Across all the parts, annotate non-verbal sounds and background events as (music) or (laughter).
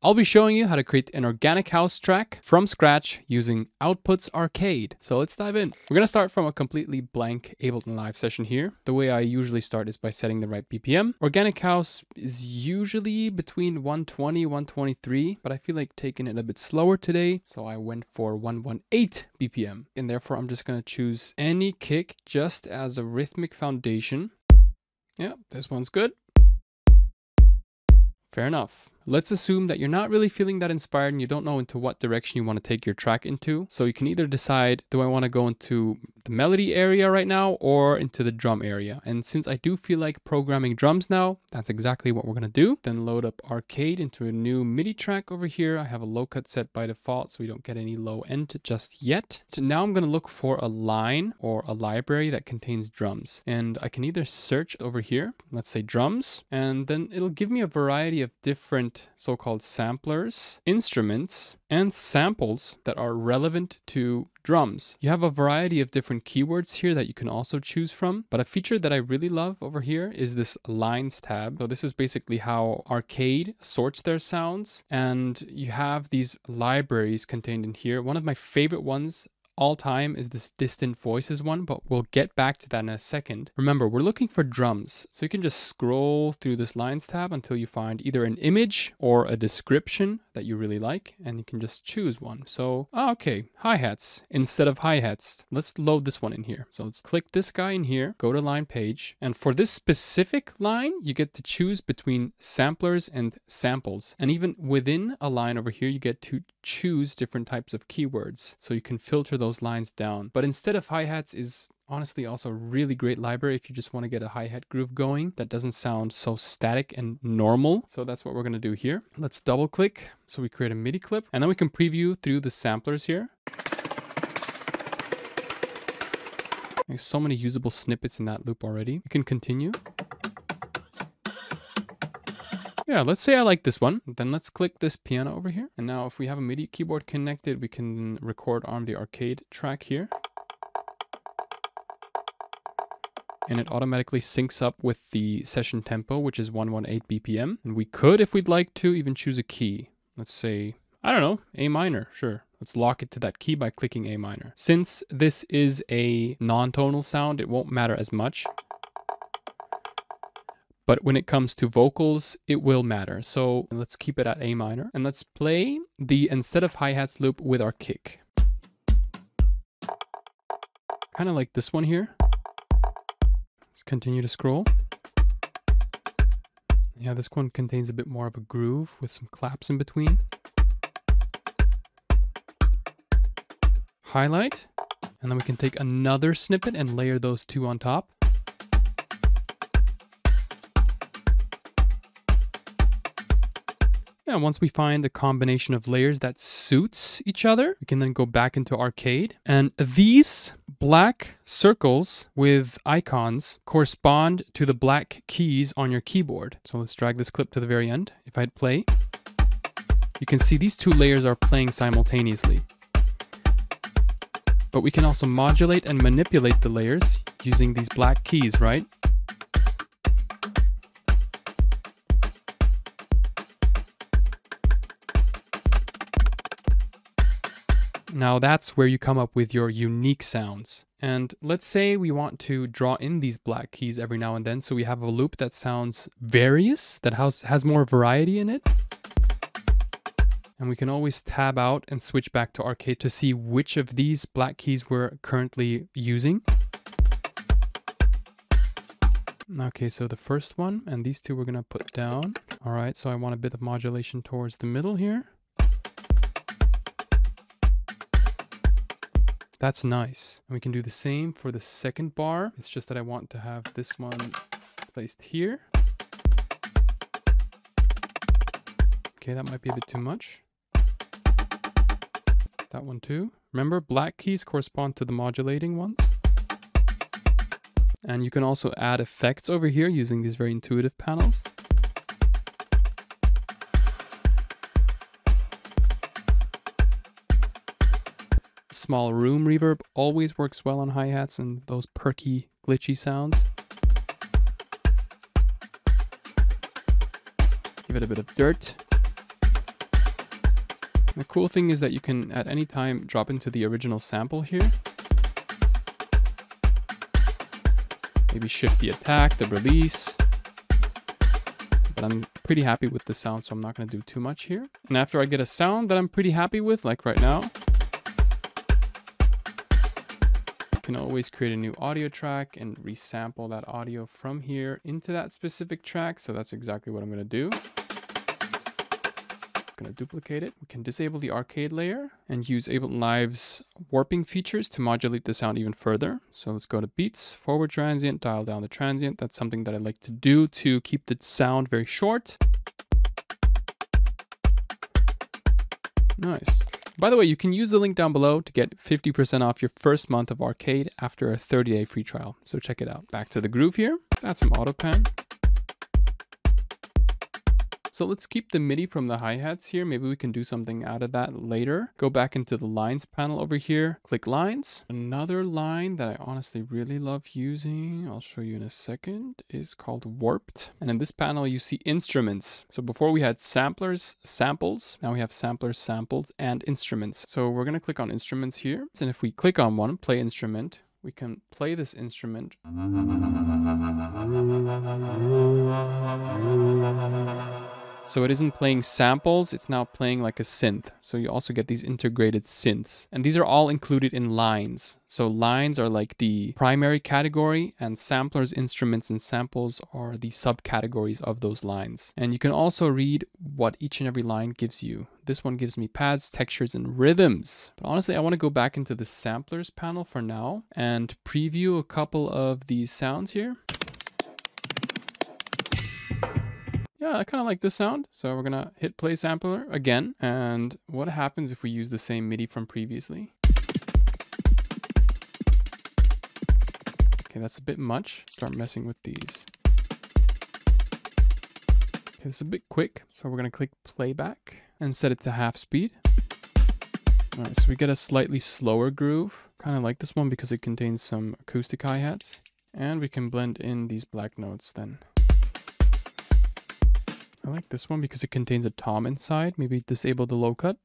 I'll be showing you how to create an organic house track from scratch using Outputs Arcade. So let's dive in. We're gonna start from a completely blank Ableton Live session here. The way I usually start is by setting the right BPM. Organic house is usually between 120, 123, but I feel like taking it a bit slower today. So I went for 118 BPM. And therefore I'm just gonna choose any kick just as a rhythmic foundation. Yeah, this one's good. Fair enough. Let's assume that you're not really feeling that inspired and you don't know into what direction you want to take your track into. So you can either decide, do I want to go into the melody area right now or into the drum area? And since I do feel like programming drums now, that's exactly what we're going to do. Then load up Arcade into a new MIDI track over here. I have a low cut set by default, so we don't get any low end just yet. So now I'm going to look for a line or a library that contains drums. And I can either search over here, let's say drums, and then it'll give me a variety of different so-called samplers, instruments, and samples that are relevant to drums. You have a variety of different keywords here that you can also choose from, but a feature that I really love over here is this lines tab. So this is basically how Arcade sorts their sounds, and you have these libraries contained in here. One of my favorite ones all time is this distant voices one, but we'll get back to that in a second. Remember, we're looking for drums. So you can just scroll through this lines tab until you find either an image or a description that you really like, and you can just choose one. So, oh, okay, hi-hats instead of hi-hats. Let's load this one in here. So let's click this guy in here, go to line page, and for this specific line, you get to choose between samplers and samples. And even within a line over here, you get to choose different types of keywords. So you can filter those lines down. But instead of hi-hats is honestly also a really great library if you just want to get a hi-hat groove going that doesn't sound so static and normal. So that's what we're going to do here. Let's double click. So we create a MIDI clip and then we can preview through the samplers here. There's so many usable snippets in that loop already. We can continue. Yeah, let's say I like this one. Then let's click this piano over here. And now if we have a MIDI keyboard connected, we can record on the arcade track here. And it automatically syncs up with the session tempo, which is 118 BPM. And we could, if we'd like to, even choose a key. Let's say, I don't know, A minor, sure. Let's lock it to that key by clicking A minor. Since this is a non-tonal sound, it won't matter as much. But when it comes to vocals, it will matter. So let's keep it at A minor and let's play the instead of hi-hats loop with our kick. Kind of like this one here. Continue to scroll. Yeah, this one contains a bit more of a groove with some claps in between. Highlight, and then we can take another snippet and layer those two on top. Yeah, once we find a combination of layers that suits each other, we can then go back into Arcade. And these black circles with icons correspond to the black keys on your keyboard. So let's drag this clip to the very end. If I hit play, you can see these two layers are playing simultaneously. But we can also modulate and manipulate the layers using these black keys, right? Now that's where you come up with your unique sounds. And let's say we want to draw in these black keys every now and then so we have a loop that sounds various, that has, has more variety in it. And we can always tab out and switch back to Arcade to see which of these black keys we're currently using. Okay, so the first one and these two we're gonna put down. All right, so I want a bit of modulation towards the middle here. That's nice. And we can do the same for the second bar. It's just that I want to have this one placed here. Okay, that might be a bit too much. That one too. Remember, black keys correspond to the modulating ones. And you can also add effects over here using these very intuitive panels. Small room reverb always works well on hi-hats and those perky, glitchy sounds. Give it a bit of dirt. The cool thing is that you can at any time drop into the original sample here. Maybe shift the attack, the release. But I'm pretty happy with the sound, so I'm not going to do too much here. And after I get a sound that I'm pretty happy with, like right now, can always create a new audio track and resample that audio from here into that specific track. So that's exactly what I'm going to do I'm going to duplicate it. We can disable the arcade layer and use Ableton Live's warping features to modulate the sound even further. So let's go to beats, forward transient, dial down the transient. That's something that I like to do to keep the sound very short. Nice. By the way, you can use the link down below to get 50% off your first month of Arcade after a 30-day free trial. So check it out. Back to the groove here. Let's add some auto pan. So let's keep the MIDI from the hi-hats here. Maybe we can do something out of that later. Go back into the lines panel over here, click lines. Another line that I honestly really love using, I'll show you in a second, is called warped. And in this panel, you see instruments. So before we had samplers, samples, now we have samplers, samples, and instruments. So we're gonna click on instruments here. And if we click on one, play instrument, we can play this instrument. So it isn't playing samples, it's now playing like a synth. So you also get these integrated synths. And these are all included in lines. So lines are like the primary category and samplers, instruments, and samples are the subcategories of those lines. And you can also read what each and every line gives you. This one gives me pads, textures, and rhythms. But honestly, I want to go back into the samplers panel for now and preview a couple of these sounds here. Yeah, I kind of like this sound. So we're gonna hit play sampler again. And what happens if we use the same MIDI from previously? Okay, that's a bit much. Start messing with these. Okay, it's a bit quick. So we're gonna click playback and set it to half speed. All right, so we get a slightly slower groove. Kind of like this one because it contains some acoustic hi-hats. And we can blend in these black notes then. I like this one because it contains a tom inside. Maybe disable the low cut.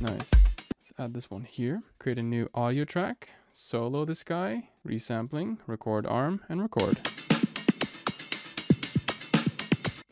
Nice. Let's add this one here. Create a new audio track. Solo this guy. Resampling. Record arm and record.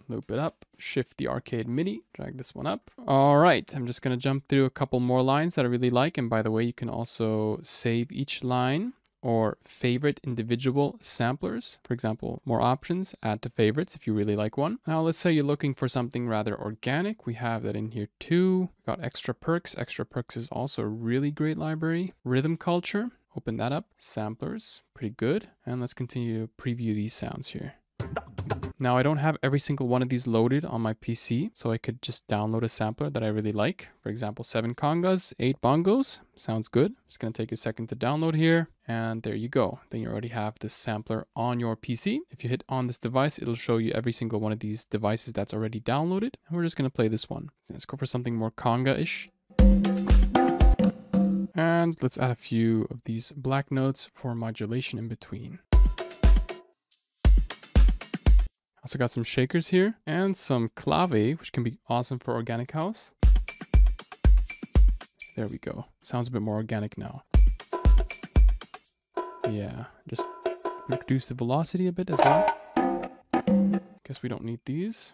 Loop it up. Shift the arcade MIDI. Drag this one up. All right. I'm just going to jump through a couple more lines that I really like. And by the way, you can also save each line or favorite individual samplers. For example, more options, add to favorites if you really like one. Now let's say you're looking for something rather organic. We have that in here too. Got extra perks. Extra perks is also a really great library. Rhythm culture, open that up. Samplers, pretty good. And let's continue to preview these sounds here. Now I don't have every single one of these loaded on my PC, so I could just download a sampler that I really like. For example, seven congas, eight bongos, sounds good. It's gonna take a second to download here, and there you go. Then you already have this sampler on your PC. If you hit on this device, it'll show you every single one of these devices that's already downloaded. And we're just gonna play this one. Let's go for something more conga-ish. And let's add a few of these black notes for modulation in between. Also got some shakers here and some clave, which can be awesome for organic house. There we go. Sounds a bit more organic now. Yeah, just reduce the velocity a bit as well. Guess we don't need these.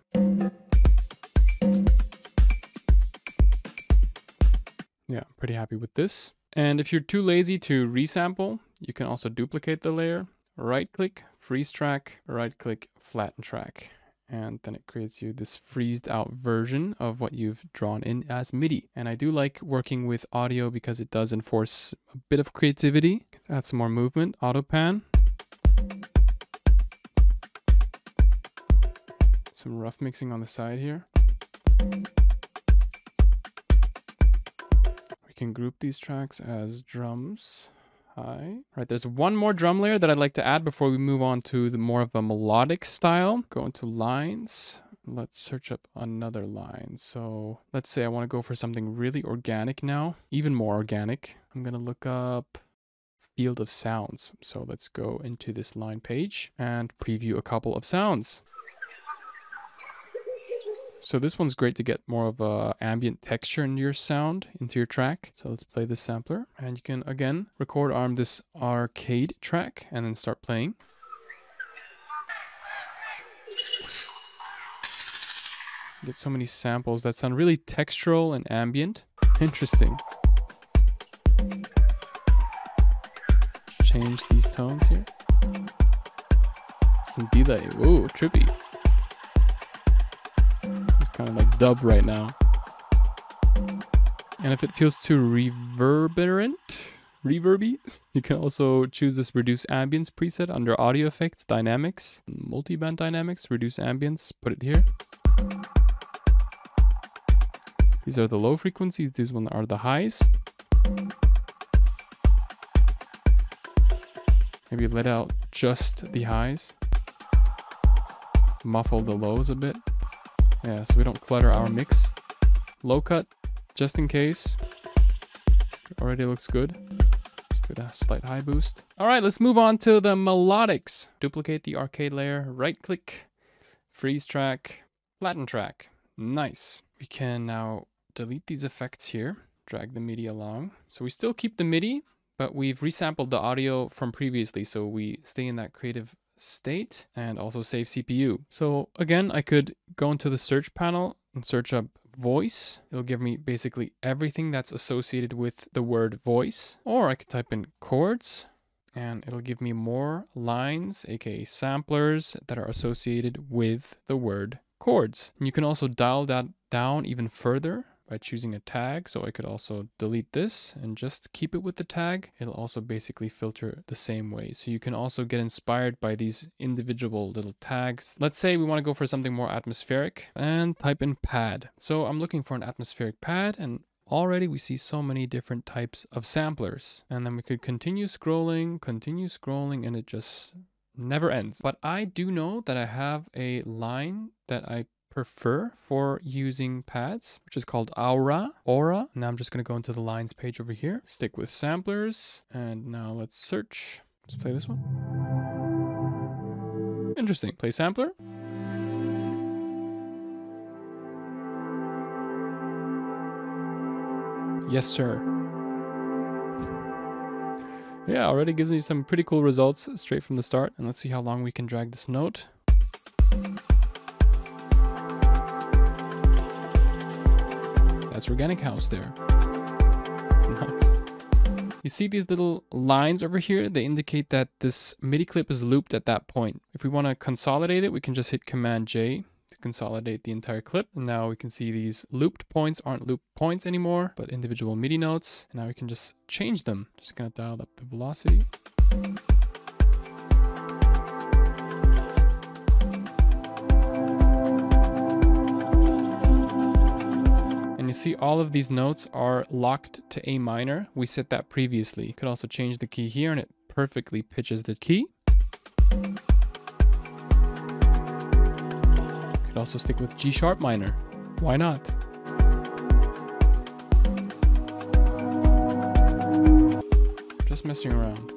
Yeah, I'm pretty happy with this. And if you're too lazy to resample, you can also duplicate the layer, right click, freeze track, right click, flatten track. And then it creates you this freezed out version of what you've drawn in as MIDI. And I do like working with audio because it does enforce a bit of creativity. Add some more movement, auto pan. Some rough mixing on the side here. We can group these tracks as drums. Hi. Right, there's one more drum layer that I'd like to add before we move on to the more of a melodic style. Go into lines. Let's search up another line. So let's say I want to go for something really organic now, even more organic. I'm going to look up field of sounds. So let's go into this line page and preview a couple of sounds. So this one's great to get more of a ambient texture into your sound, into your track. So let's play this sampler. And you can, again, record arm this arcade track and then start playing. Get so many samples that sound really textural and ambient. Interesting. Change these tones here. Some delay. Whoa, trippy. Kind of like dub right now. And if it feels too reverberant, reverby, you can also choose this reduce ambience preset under audio effects, dynamics, multiband dynamics, reduce ambience, put it here. These are the low frequencies, these one are the highs. Maybe let out just the highs. Muffle the lows a bit. Yeah, so we don't clutter our mix. Low cut, just in case. Already looks good. Let's give it a slight high boost. All right, let's move on to the melodics. Duplicate the arcade layer, right click, freeze track, flatten track. Nice. We can now delete these effects here, drag the MIDI along. So we still keep the MIDI, but we've resampled the audio from previously. So we stay in that creative state and also save CPU. So again, I could go into the search panel and search up voice. It'll give me basically everything that's associated with the word voice. Or I could type in chords and it'll give me more lines, aka samplers that are associated with the word chords. And you can also dial that down even further by choosing a tag. So I could also delete this and just keep it with the tag. It'll also basically filter the same way. So you can also get inspired by these individual little tags. Let's say we want to go for something more atmospheric and type in pad. So I'm looking for an atmospheric pad and already we see so many different types of samplers. And then we could continue scrolling, continue scrolling, and it just never ends. But I do know that I have a line that I prefer for using pads, which is called Aura. Aura. Now I'm just going to go into the lines page over here, stick with samplers, and now let's search. Let's play this one. Interesting. Play sampler. Yes, sir. Yeah, already gives me some pretty cool results straight from the start. And let's see how long we can drag this note. That's Organic House there. Nice. You see these little lines over here? They indicate that this MIDI clip is looped at that point. If we want to consolidate it, we can just hit Command J to consolidate the entire clip. And now we can see these looped points aren't looped points anymore, but individual MIDI notes. And now we can just change them. Just gonna dial up the velocity. See all of these notes are locked to A minor. We set that previously. You could also change the key here and it perfectly pitches the key. You Could also stick with G sharp minor. Why not? Just messing around.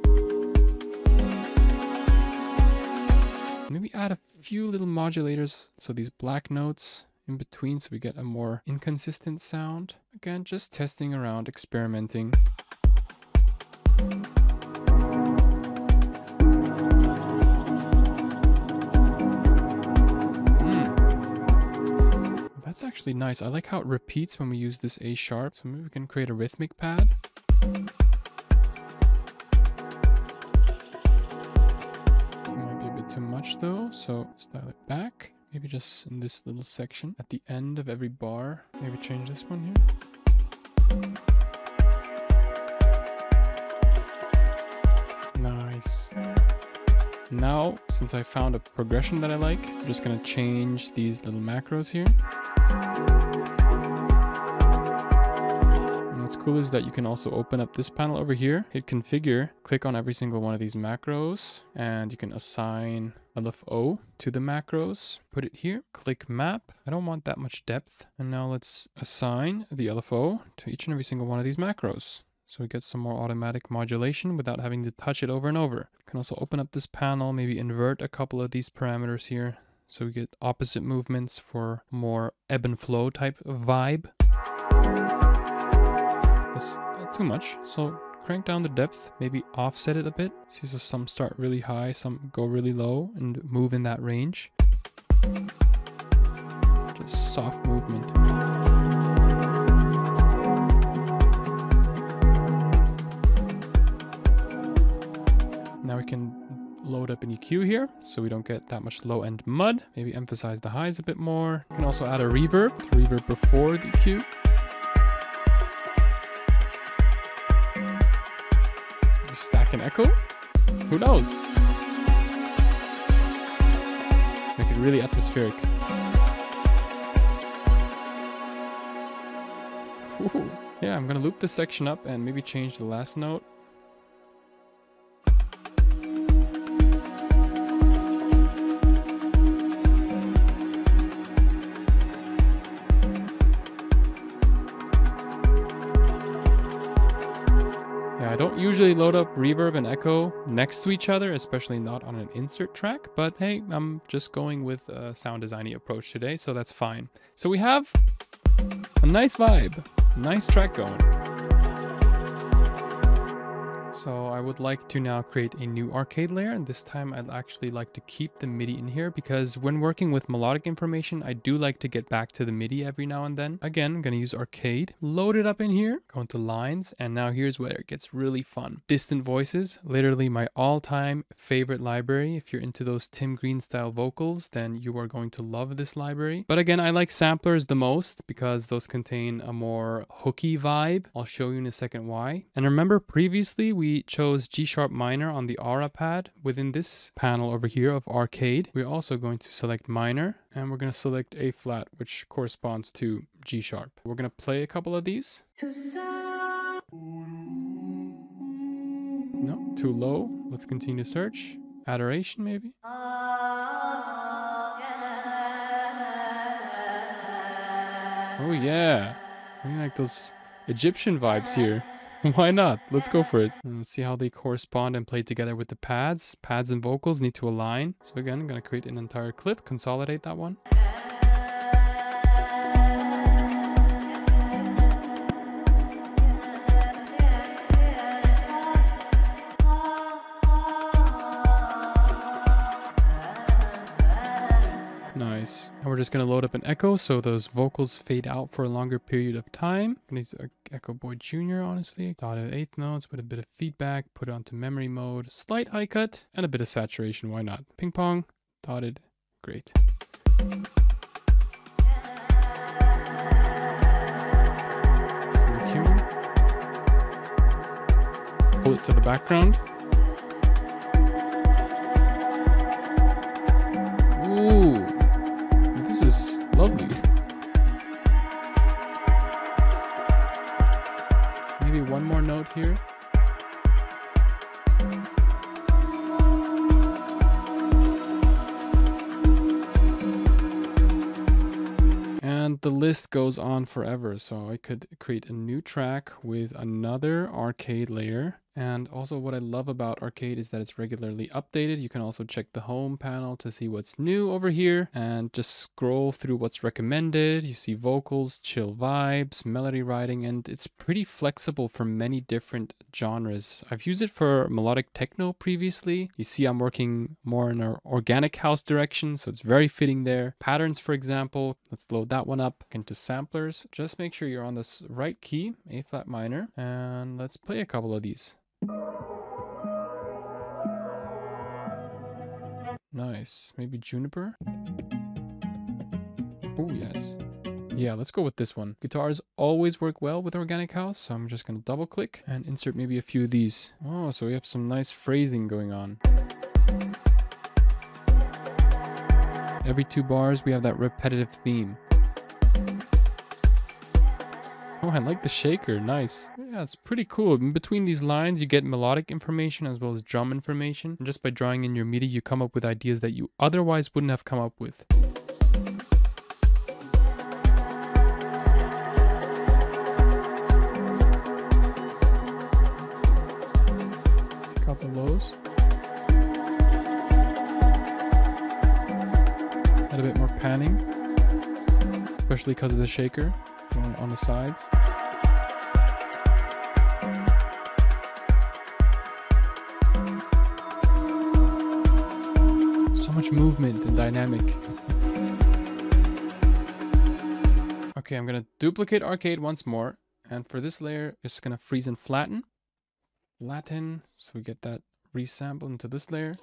Maybe add a few little modulators. So these black notes in between so we get a more inconsistent sound. Again, just testing around, experimenting. Hmm. That's actually nice. I like how it repeats when we use this A sharp. So maybe we can create a rhythmic pad. might be a bit too much though, so style it back. Maybe just in this little section at the end of every bar. Maybe change this one here. Nice. Now, since I found a progression that I like, I'm just gonna change these little macros here. what's cool is that you can also open up this panel over here, hit configure, click on every single one of these macros, and you can assign LFO to the macros. Put it here, click map. I don't want that much depth. And now let's assign the LFO to each and every single one of these macros. So we get some more automatic modulation without having to touch it over and over. Can also open up this panel, maybe invert a couple of these parameters here So we get opposite movements for more ebb and flow type of vibe. That's uh, too much. So crank down the depth, maybe offset it a bit. See, so some start really high, some go really low and move in that range. Just soft movement. Now we can load up an EQ here so we don't get that much low end mud. Maybe emphasize the highs a bit more. You can also add a reverb, reverb before the EQ. An echo? Who knows? Make it really atmospheric. Ooh. Yeah, I'm gonna loop this section up and maybe change the last note. Usually load up reverb and echo next to each other, especially not on an insert track, but hey, I'm just going with a sound designy approach today, so that's fine. So we have a nice vibe, nice track going. So I would like to now create a new arcade layer and this time I'd actually like to keep the MIDI in here because when working with melodic information, I do like to get back to the MIDI every now and then. Again, I'm going to use arcade, load it up in here, go into lines, and now here's where it gets really fun. Distant voices, literally my all-time favorite library. If you're into those Tim Green style vocals, then you are going to love this library. But again, I like samplers the most because those contain a more hooky vibe. I'll show you in a second why. And remember previously we chose G sharp minor on the aura pad. Within this panel over here of arcade, we're also going to select minor and we're going to select A flat, which corresponds to G sharp. We're going to play a couple of these. No, too low. Let's continue to search. Adoration, maybe? Oh, yeah. Oh, I like those Egyptian vibes here. (laughs) Why not? Let's go for it. And see how they correspond and play together with the pads. Pads and vocals need to align. So again, I'm going to create an entire clip, consolidate that one. Just going to load up an echo so those vocals fade out for a longer period of time. I'm going to use Echo Boy Jr. honestly. Dotted eighth notes with a bit of feedback, put it onto memory mode, slight high cut, and a bit of saturation. Why not? Ping pong, dotted, great. Pull it to the background. Here. And the list goes on forever. So I could create a new track with another arcade layer. And also what I love about Arcade is that it's regularly updated. You can also check the home panel to see what's new over here and just scroll through what's recommended. You see vocals, chill vibes, melody writing, and it's pretty flexible for many different genres. I've used it for melodic techno previously. You see I'm working more in an organic house direction, so it's very fitting there. Patterns, for example, let's load that one up into samplers. Just make sure you're on this right key, A flat minor, and let's play a couple of these. Nice. Maybe Juniper? Oh, yes. Yeah, let's go with this one. Guitars always work well with Organic House, so I'm just going to double click and insert maybe a few of these. Oh, so we have some nice phrasing going on. Every two bars, we have that repetitive theme. Oh, I like the shaker. Nice. Yeah, it's pretty cool. In between these lines, you get melodic information as well as drum information. And just by drawing in your MIDI, you come up with ideas that you otherwise wouldn't have come up with. Out the lows. Add a bit more panning, especially because of the shaker on, on the sides. So much movement and dynamic. Okay, I'm gonna duplicate arcade once more. And for this layer, just gonna freeze and flatten. Flatten, so we get that resample into this layer.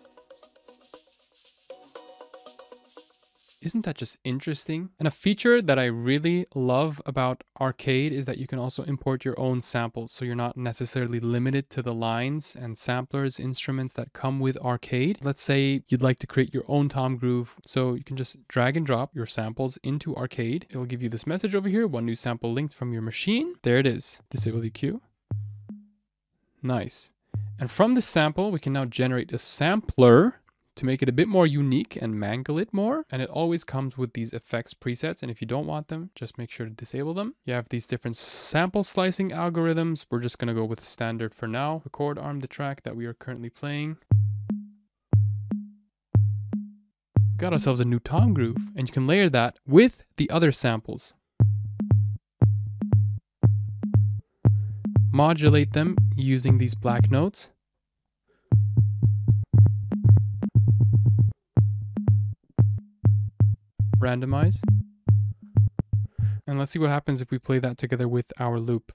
Isn't that just interesting? And a feature that I really love about Arcade is that you can also import your own samples. So you're not necessarily limited to the lines and samplers, instruments that come with Arcade. Let's say you'd like to create your own tom groove. So you can just drag and drop your samples into Arcade. It'll give you this message over here, one new sample linked from your machine. There it is. Disable EQ. Nice. And from this sample, we can now generate a sampler to make it a bit more unique and mangle it more. And it always comes with these effects presets. And if you don't want them, just make sure to disable them. You have these different sample slicing algorithms. We're just to go with standard for now. Record arm the track that we are currently playing. Got ourselves a new tom groove and you can layer that with the other samples. Modulate them using these black notes. Randomize. And let's see what happens if we play that together with our loop.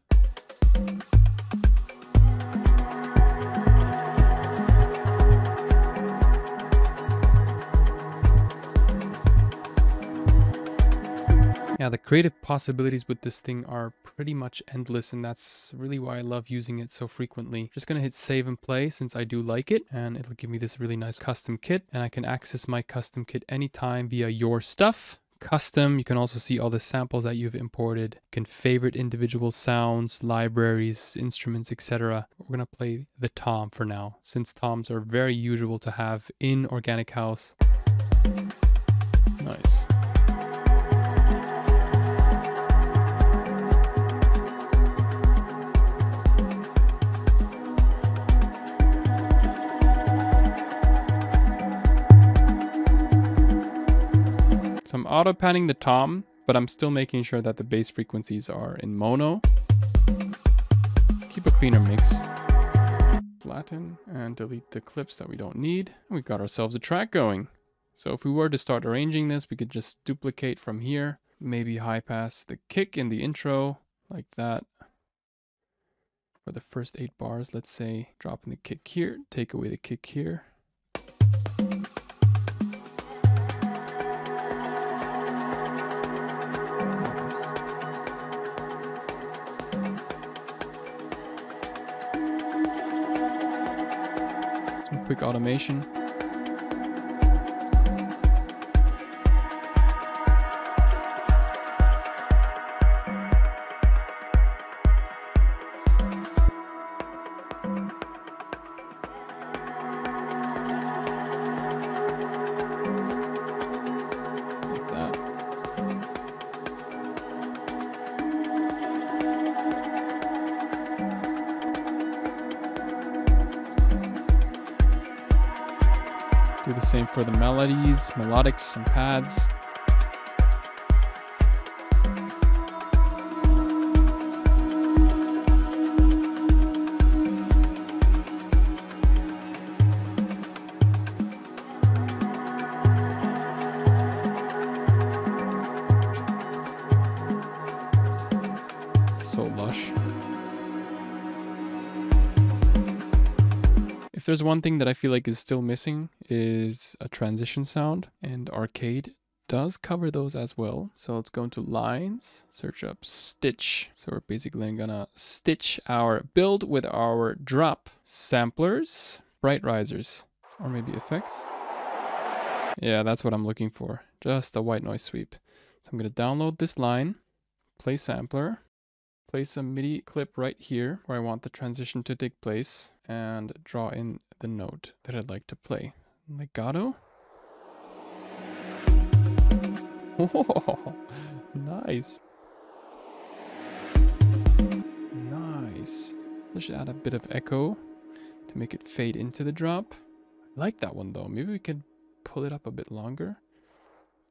Yeah, the creative possibilities with this thing are pretty much endless and that's really why I love using it so frequently. Just gonna hit save and play since I do like it and it'll give me this really nice custom kit and I can access my custom kit anytime via your stuff custom. You can also see all the samples that you've imported. You can favorite individual sounds, libraries, instruments, etc. We're to play the tom for now, since toms are very usual to have in Organic House. Nice. Auto panning the tom, but I'm still making sure that the bass frequencies are in mono. Keep a cleaner mix. Flatten and delete the clips that we don't need. And we've got ourselves a track going. So if we were to start arranging this, we could just duplicate from here. Maybe high pass the kick in the intro like that. For the first eight bars, let's say dropping the kick here, take away the kick here. Quick automation. Melodics, and pads. There's one thing that I feel like is still missing is a transition sound and Arcade does cover those as well. So let's go into lines, search up stitch. So we're basically gonna stitch our build with our drop samplers, bright risers, or maybe effects. Yeah, that's what I'm looking for. Just a white noise sweep. So I'm gonna download this line, play sampler, place a MIDI clip right here where I want the transition to take place and draw in the note that I'd like to play. Legato. Oh, (laughs) nice. Nice. Let's add a bit of echo to make it fade into the drop. I like that one though. Maybe we could pull it up a bit longer.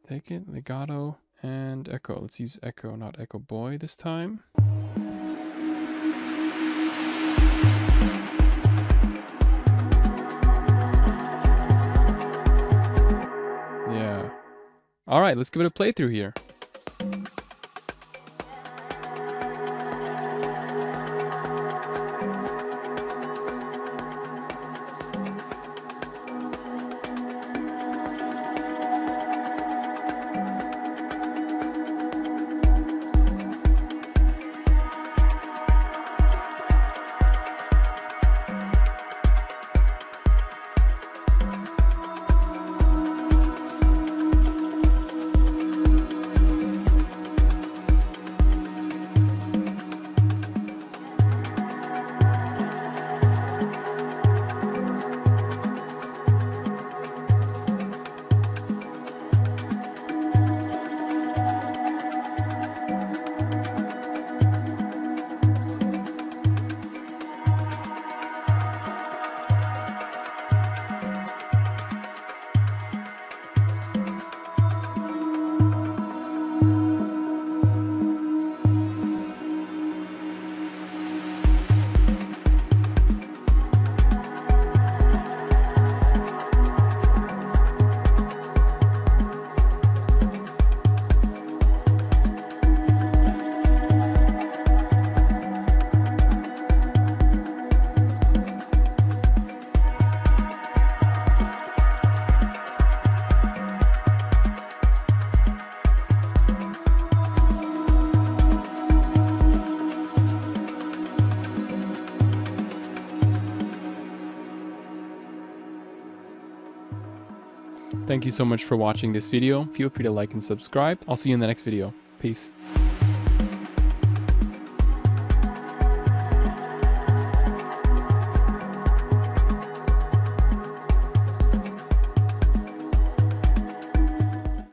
Take it, legato, and echo. Let's use echo, not echo boy this time. All right, let's give it a playthrough here. Thank you so much for watching this video. Feel free to like and subscribe. I'll see you in the next video. Peace.